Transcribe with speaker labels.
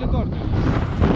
Speaker 1: torta.